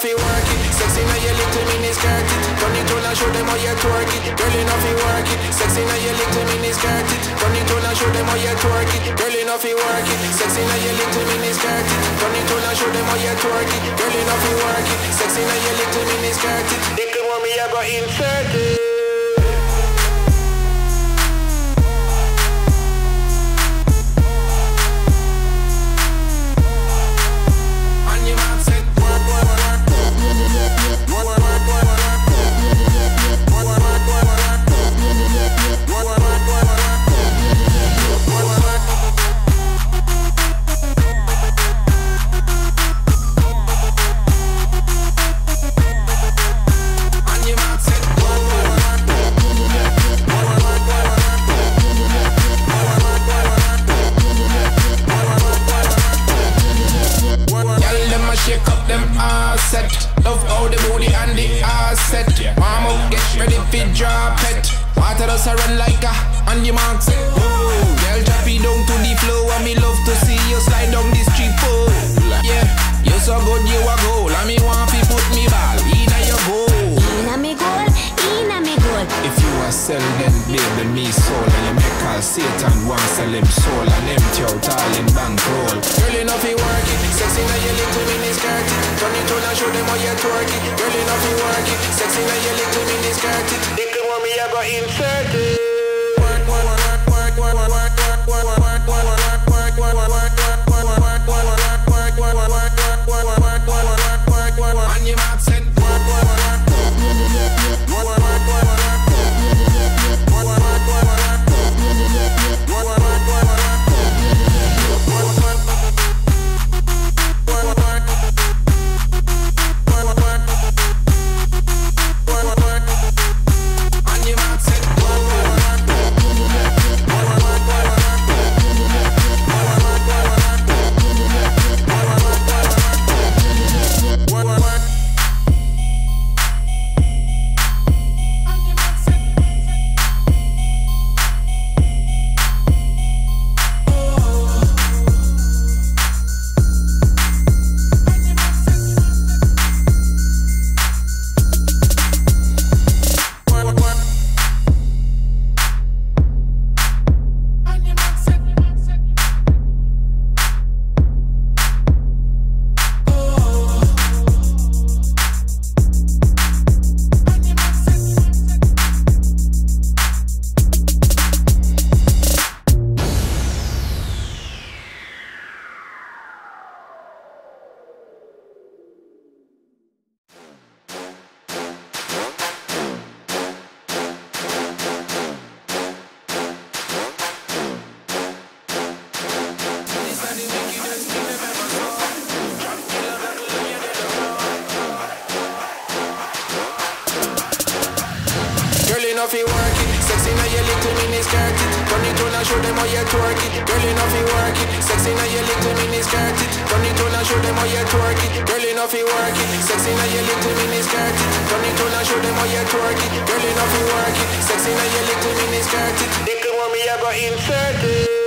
Sexy now your little mini skirt it. Turn it on and show them how you twerk it. Girl, you work it. Sexy now your little mini skirt it. Turn it on and show them how you twerk it. Girl, you work it. Sexy now your little mini skirt it. Turn it on and show them how you twerk it. Girl, you work it. Sexy now your little mini skirt it. Little mommy, I got insert asset. Love how the booty and the asset. Mama, get ready for drop it. Water does run like a on the mark set. You make all Satan want sell him soul And empty out all in bankroll. Girl you know fi work it. Sexy now your little mini skirt it Turn it on and show them how you twerk it. Girl you know fi work it. Sexy now your little mini skirt it Little mommy I go insert Sexy now your little mini skirt it. Turn it on and show them how you twerk it. Girl, you know fi work it. Sexy now your little mini skirt it. Turn it on and show them how you twerk it. Girl, you know fi work it. Sexy now your little mini skirt it. Turn it on and show them how you twerk it. Girl, you know fi work it. Sexy now your little mini skirt it. Little mommy, I go insert it.